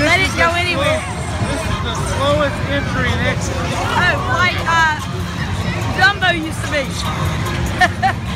Let it go anywhere. This is the slowest entry and exit. Oh, like uh, Dumbo used to be.